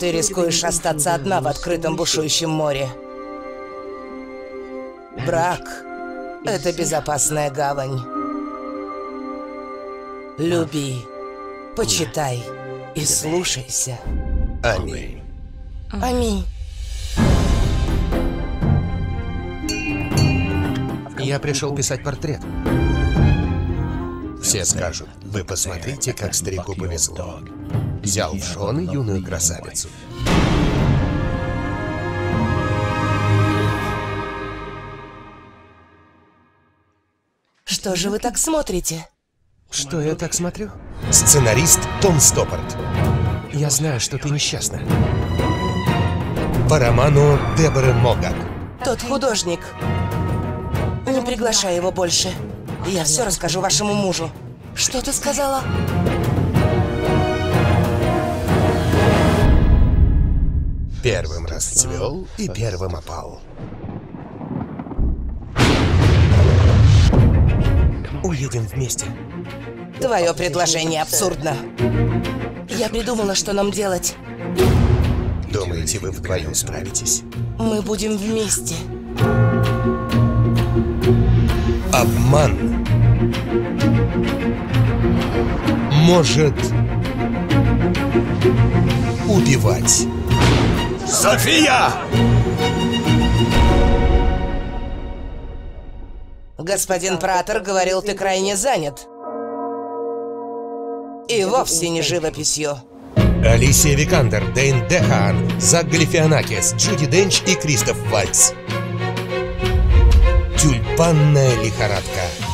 Ты рискуешь остаться одна в открытом бушующем море. Брак — это безопасная гавань. Люби, почитай и слушайся. Аминь. Аминь. Я пришел писать портрет. Все скажут, вы посмотрите, как старику повезло. Взял в жены юную красавицу. Что же вы так смотрите? Что я так смотрю? Сценарист Том Стоппорт. Я знаю, что ты несчастна. По роману Деборы Могак. Тот художник. Не приглашай его больше. Я все расскажу вашему мужу. Что ты сказала? Первым расцвел и первым опал. Уедем вместе. Твое предложение абсурдно. Я придумала, что нам делать. Думаете, вы вдвоем справитесь? Мы будем вместе. Обман может убивать. София! Господин Пратер говорил, ты крайне занят. И вовсе не живописью. Алисия Викандер, Дэйн Дехан, Зак Галифианакис, Джуди Денч и Кристоф Вальц. Тюльпанная лихорадка.